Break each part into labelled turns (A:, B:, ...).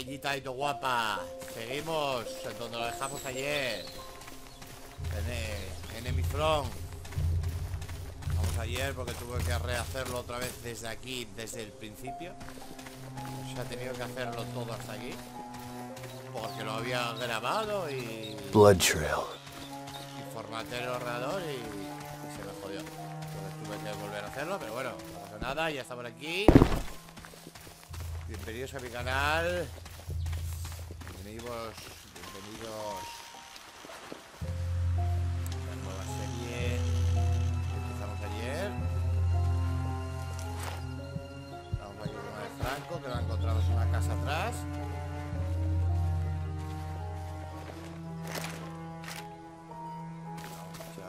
A: Y tu guapa. Seguimos donde lo dejamos ayer. En, en Vamos ayer porque tuve que rehacerlo otra vez desde aquí, desde el principio. Se ha tenido que hacerlo todo hasta aquí. Porque lo había grabado y...
B: Blood Trail.
A: Y formateé el ordenador y, y se me jodió. Entonces tuve que volver a hacerlo, pero bueno, no pasa nada, ya estamos aquí. Bienvenidos a mi canal. Bienvenidos, bienvenidos a la nueva serie que empezamos ayer. Vamos aquí con de Franco, que lo encontramos en una casa atrás. A...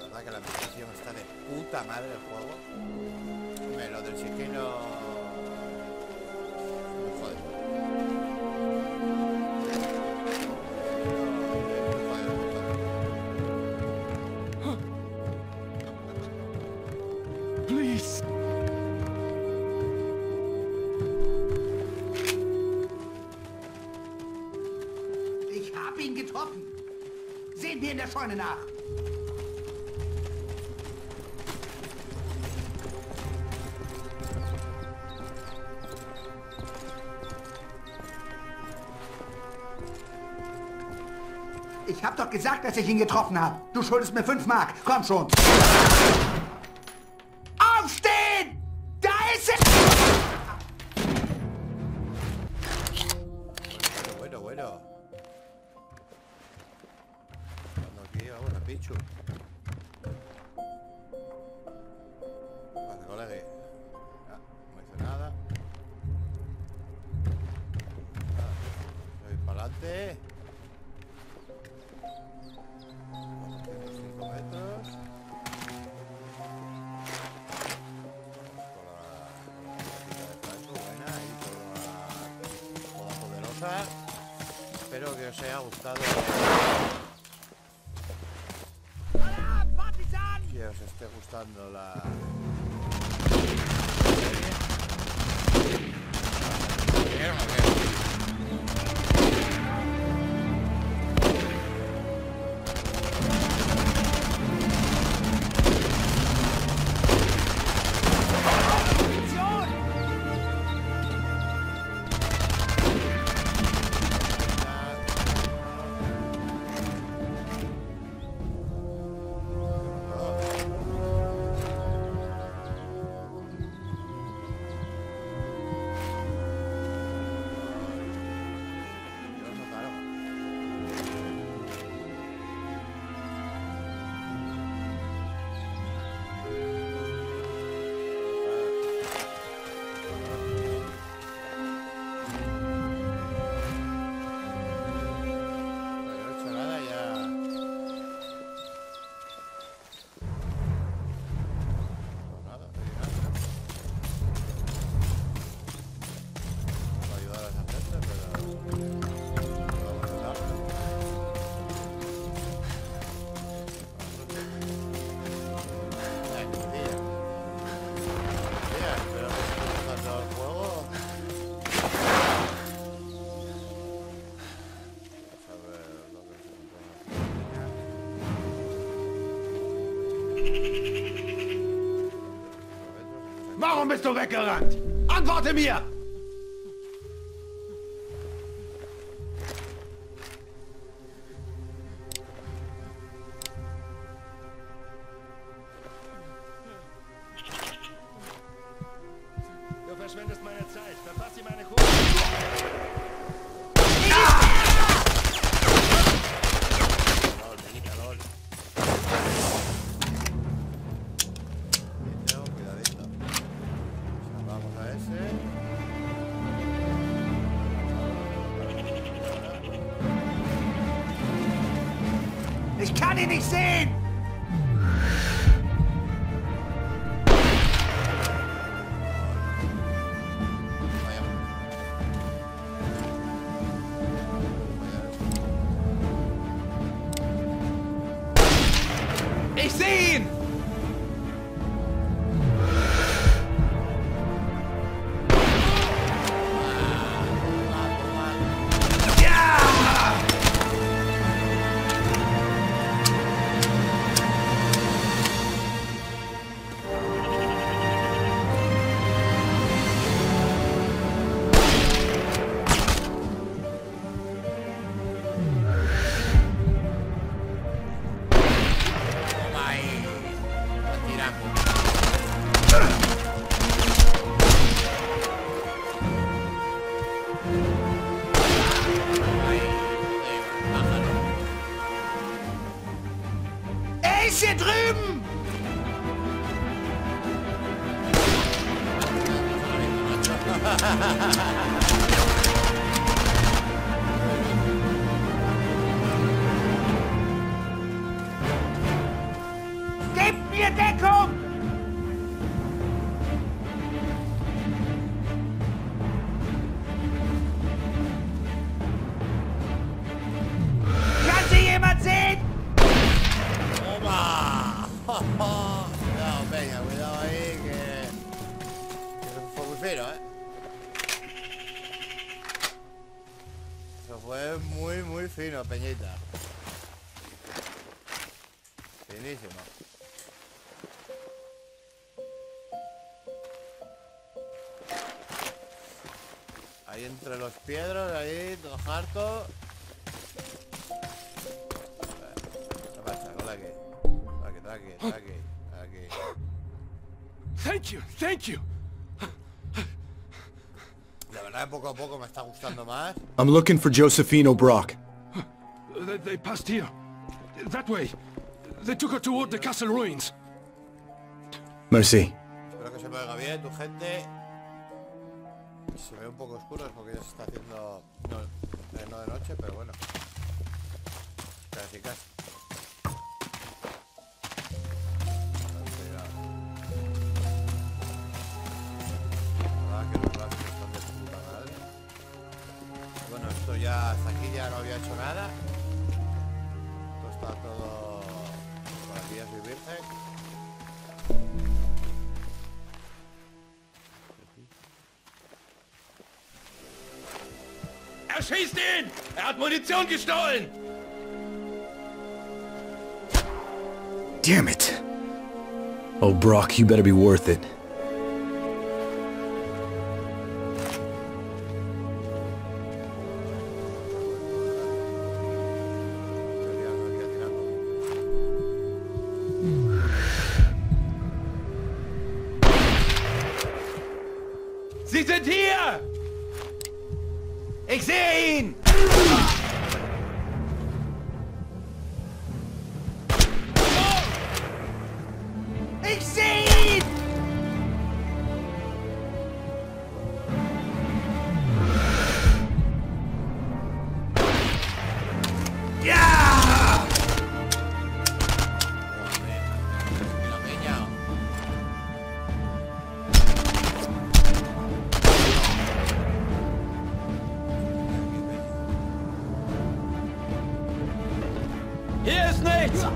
A: La verdad que la ambientación está de puta madre el juego. lo del
B: chequeno.
C: Ich habe ihn getroffen. Sehen wir in der Scheune nach. Gesagt, dass ich ihn getroffen habe. Du schuldest mir fünf Mark. Komm schon. Aufstehen! Da ist er!
A: Bueno, bueno. Cuando aquí ahora, pichu. Os esté gustando la.
B: Warum bist du weggerannt? Antworte mir!
A: His cannon is in! ¡Siete! Piedros, ahí, todo harto. ¿Qué pasa? Hola, aquí. Aquí, aquí, aquí, aquí.
B: Thank you, thank you.
A: La verdad, poco a poco me está gustando más.
D: I'm looking for Josephine O'Brock.
B: They, they passed here. That way. They took her toward the castle ruins.
D: Merci.
A: Espero que se me oiga bien, tu gente. Se ve un poco oscuro es porque ya se está haciendo... No, eh, de noche, pero bueno. Casi, casi. Madre. Bueno, esto ya, hasta aquí ya no había hecho nada. Esto está todo... Por aquí ya soy virgen.
B: Erschießt ihn! Er hat Munition gestohlen!
D: Damn it. Oh, Brock, you better be worth it.
B: Sie sind hier!
C: Ich sehe ihn!
B: Hier ist nichts!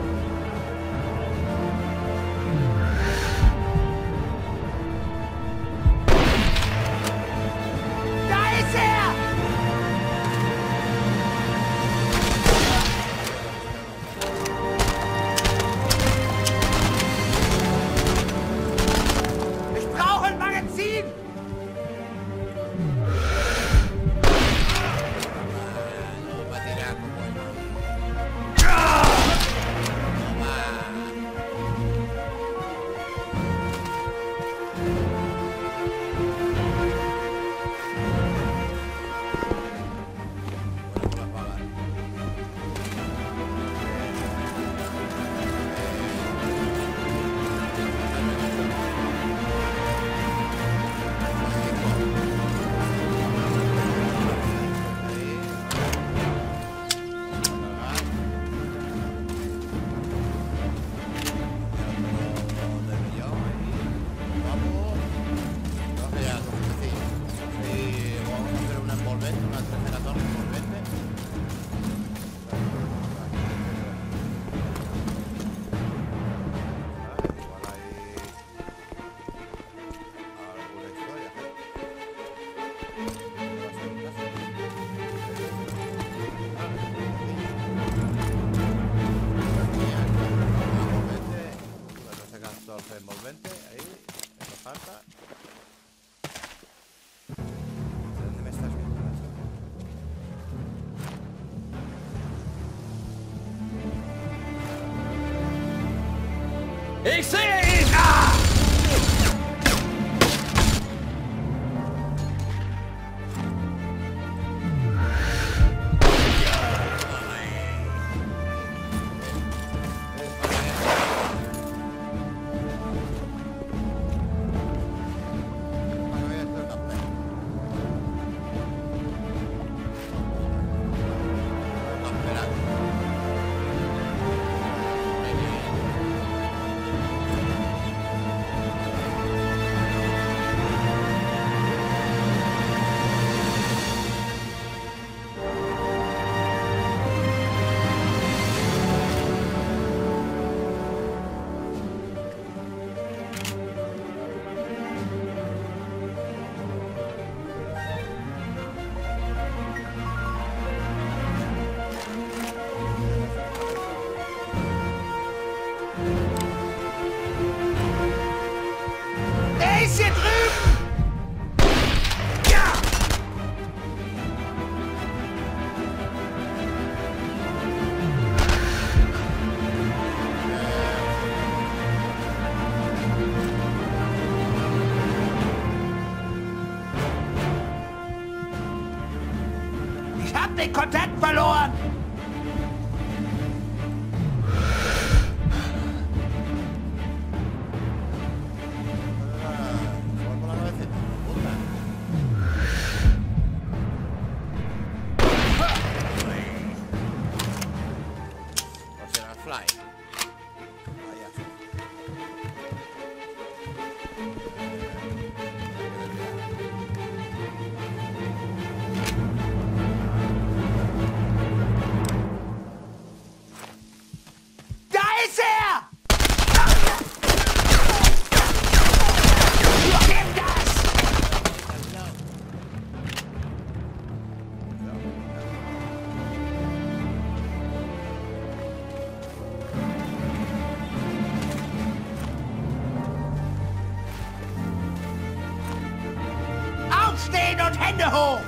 A: head to.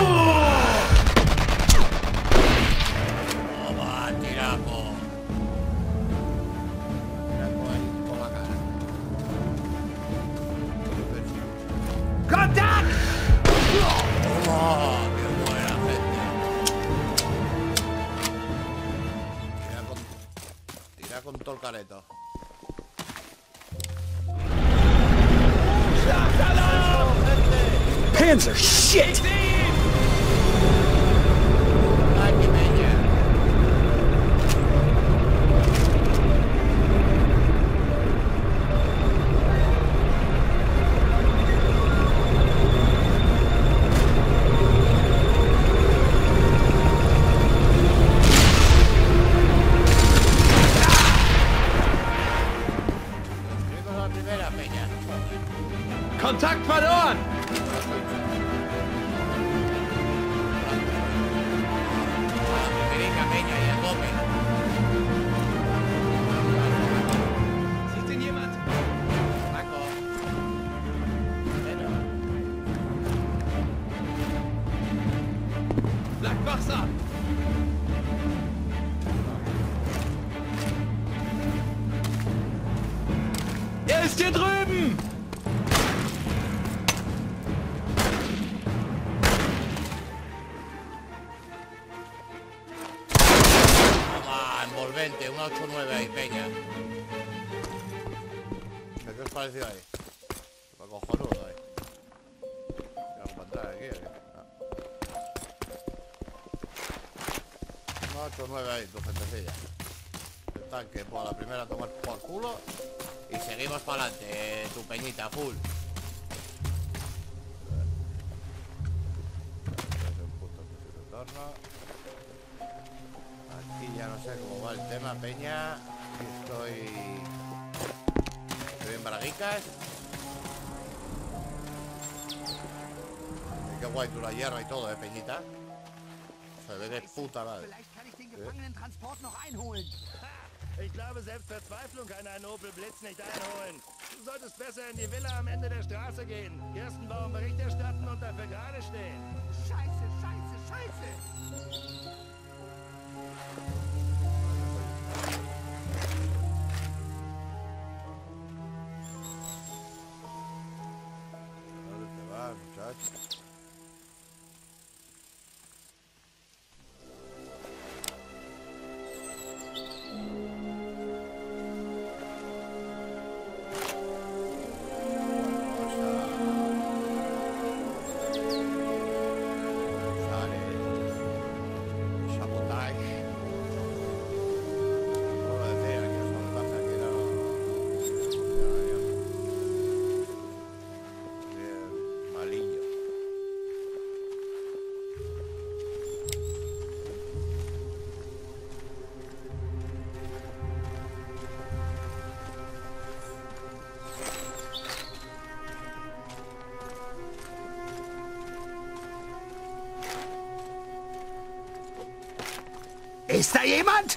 A: Ooh.
D: are shit!
B: Ist hier drüben!
A: Toma, envolvente, una 8-9 ahí, peña. ¿Qué os pareció ahí? Va cojonudo ahí. Vamos para entrar aquí, aquí. Ah. Una 8-9 ahí, tu gentecilla. El tanque, pues a la primera tomar por culo. Y seguimos para adelante, tu peñita, full. Aquí ya no sé cómo va el tema, Peña. Estoy... Estoy en Braguicas. Y qué guay tú la hierra y todo, eh, Peñita. Se ve de puta madre.
C: Kann ich
E: glaube, selbst Verzweiflung kann einen Opel Blitz nicht einholen. Du solltest besser in die Villa am Ende der Straße gehen. Gerstenbaum Bericht erstatten und dafür gerade stehen.
C: Scheiße, scheiße, scheiße!
A: ¿Dónde te vas,
C: Ist da jemand?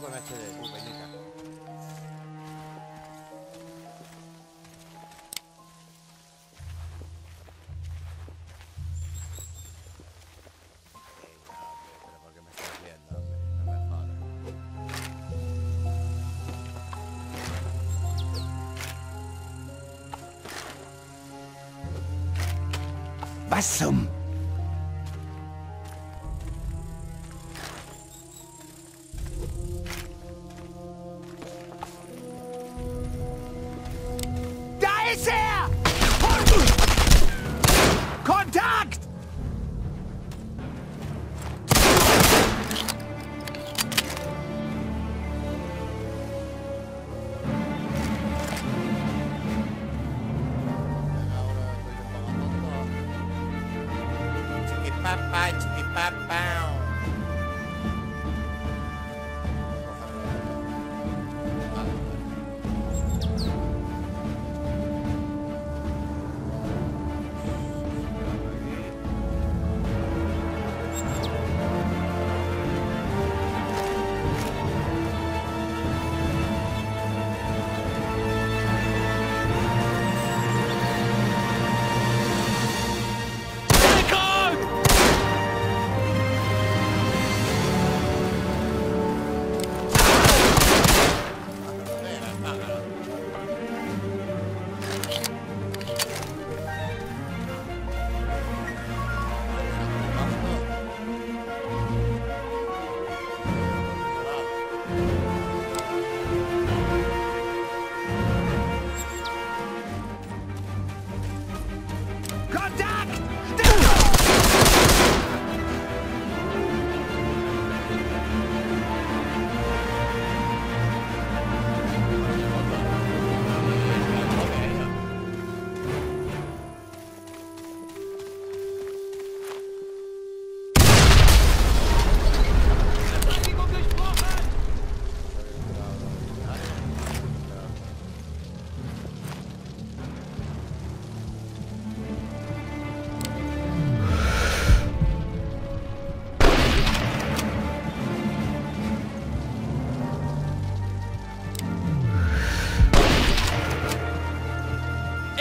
C: Veo con HD, tú, Peñica.
A: vencer!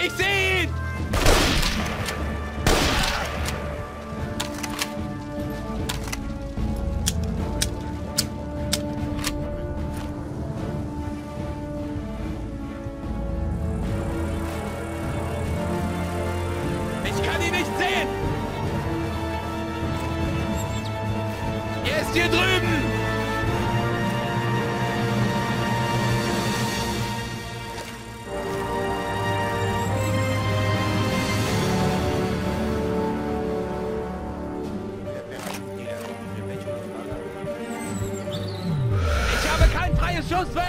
C: It's in!
A: quelque
F: chose